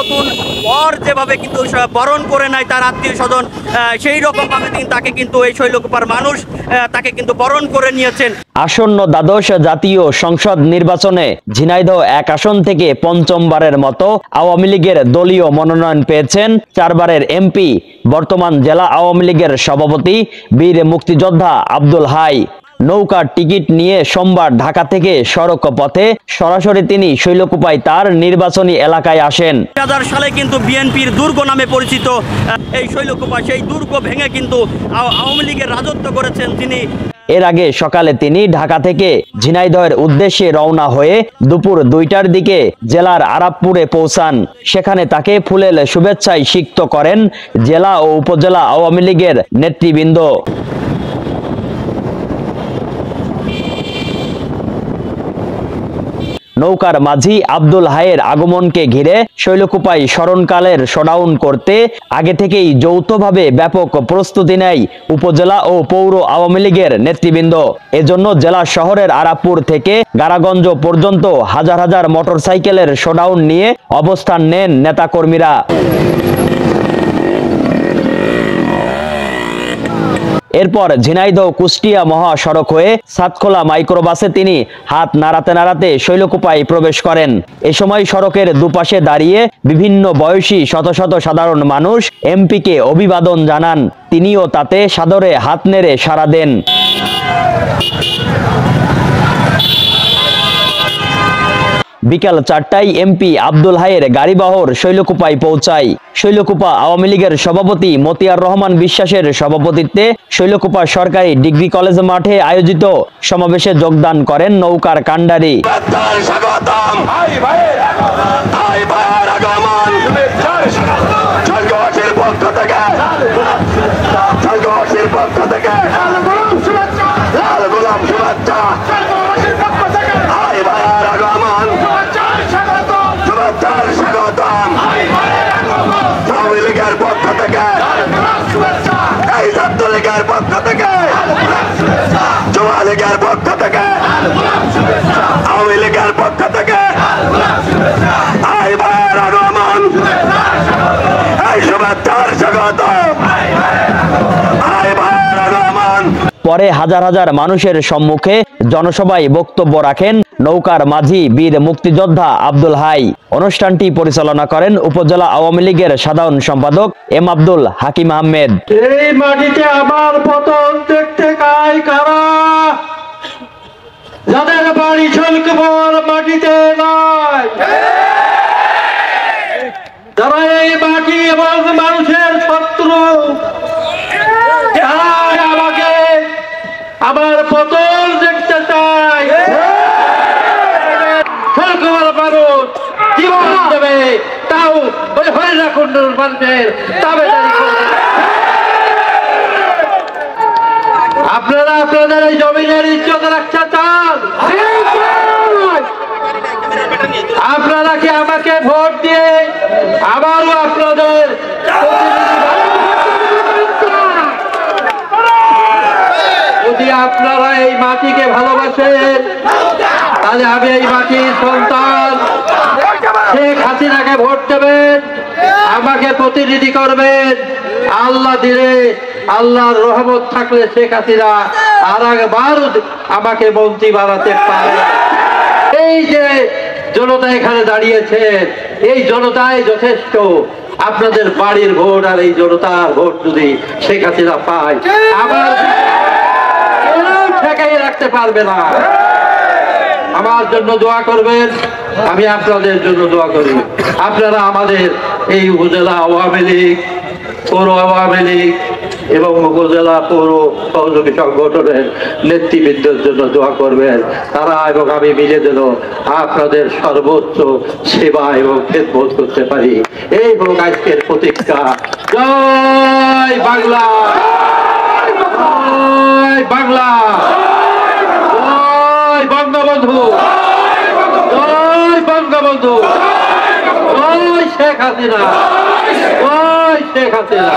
নতুন বর যেভাবে কিন্তু বরণ করে নেয় তার আত্মীয় স্বজন সেই রকমভাবে তাকে কিন্তু এই শৈলকুপার মানুষ তাকে কিন্তু বরণ করে নিয়েছেন। আসন্ন দ্বাদশ জাতীয় সংসদ নির্বাচনে ঝিনাইদহ এক আসন থেকে পঞ্চমবারের মতো আওয়ামী লীগের দলীয় মনোনয়ন পেয়েছেন। চারবারের এমপি, বর্তমান জেলা আওয়ামী লীগের সভাপতি বীর মুক্তিযোদ্ধা আব্দুল হাই। নৌকার টিকিট নিয়ে সোমবার ঢাকা থেকে সড়ক পথে সরাসরি তিনি শৈলকুপায় তার নির্বাচনী এলাকায় আসেন। হাজার সালে কিন্তু বিএনপির দুর্গ নামে পরিচিত এই শৈলকুপা সেই দুর্গ ভেঙে কিন্তু আওয়ামী লীগের রাজত্ব করেছেন তিনি। এর আগে সকালে তিনি ঢাকা থেকে ঝিনাইদহের উদ্দেশ্যে রওনা হয়ে দুপুর দুইটার দিকে জেলার আরাবপুরে পৌঁছান। সেখানে তাকে ফুলেল শুভেচ্ছায় সিক্ত করেন জেলা ও উপজেলা আওয়ামী লীগের নেতৃবৃন্দ। নৌকার মাঝি আব্দুল হায়ের আগমনকে ঘিরে শৈলকুপাই স্মরণকালের শোডাউন করতে আগে থেকেই যৌথভাবে ব্যাপক প্রস্তুতি নেয় উপজেলা ও পৌর আওয়ামী লীগের নেতৃবৃন্দ। এজন্য জেলা শহরের আরাপুর থেকে গারাগঞ্জ পর্যন্ত হাজার হাজার মোটরসাইকেলের শোডাউন নিয়ে অবস্থান নেন নেতাকর্মীরা। এরপর ঝিনাইদহ কুষ্টিয়া মহাসড়ক হয়ে সাতখোলা মাইক্রোবাসে তিনি হাত নাড়াতে নাড়াতে শৈলকুপায় প্রবেশ করেন। এ সময় সড়কের দুপাশে দাঁড়িয়ে বিভিন্ন বয়সী শত শত সাধারণ মানুষ এমপিকে অভিবাদন জানান। তিনিও তাতে সাদরে হাত নেড়ে সাড়া দেন। বিকাল চারটায় এমপি আব্দুল হায়ের গাড়িবাহর শৈলকুপায় পৌঁছায়। শৈলকুপা আওয়ামী লীগের সভাপতি মতিয়ার রহমান বিশ্বাসের সভাপতিত্বে শৈলকুপা সরকারি ডিগ্রি কলেজ মাঠে আয়োজিত সমাবেশে যোগদান করেন নৌকার কাণ্ডারি। লীগের পক্ষ থেকে। আওয়ামী লীগের পক্ষ থেকে। আই আগমন। এই শুভেচ্ছার স্বাগত। আই আগমন। পরে হাজার হাজার মানুষের সম্মুখে জনসভায় বক্তব্য রাখেন নৌকার মাঝি বীর মুক্তিযোদ্ধা আব্দুল হাই। অনুষ্ঠানটি পরিচালনা করেন উপজেলা আওয়ামী লীগের সাধারণ সম্পাদক এম আব্দুল হাকিম আহমেদ। এই মাটিতে আমার পতন দেখতে যারা এই মাটি এবং মানুষের শত্রু আমাকে আমার পতন দেখতে দেবে। তাও ওই হরিণা মানুষের করবে আপনারা আপনাদের এই জমিনের ইজ্জত রাখতে চান আপনারা কি আমাকে ভোট দিয়ে আবারও আপনাদের যদি আপনারা এই মাটিকে ভালোবাসেন, তাহলে আমি এই মাটির সন্তান। শেখ হাসিনাকে ভোট দেবেন, আমাকে প্রতিনিধি করবেন। আল্লাহ দিলে, আল্লাহর রহমত থাকলে শেখ হাসিনা আর একবার আমাকে মন্ত্রী বানাতে পারে জনতা এখানে দাঁড়িয়েছে। এই জনতাই যথেষ্ট। আপনাদের বাড়ির ভোট আর এই জনতার ভোট যদি শেখ হাসিনা পায়, আমার ঠেকাই রাখতে পারবে না। আমার জন্য দোয়া করবেন, আমি আপনাদের জন্য দোয়া করি। আপনারা আমাদের এই উপজেলা আওয়ামী লীগ, পৌর আওয়ামী লীগ এবং উপজেলা পৌর সহযোগী সংগঠনের নেতৃবৃন্দের জন্য দোয়া করবেন। তারা এবং আমি মিলে যেন আপনাদের সর্বোচ্চ সেবা এবং খেদবোধ করতে পারি। এই হোক আজকের প্রতীক্ষা জয় বাংলা! জয় বাংলা! জয় বঙ্গবন্ধু জয় বঙ্গবন্ধু জয় শেখ হাসিনা! জয় শেখ হাসিনা!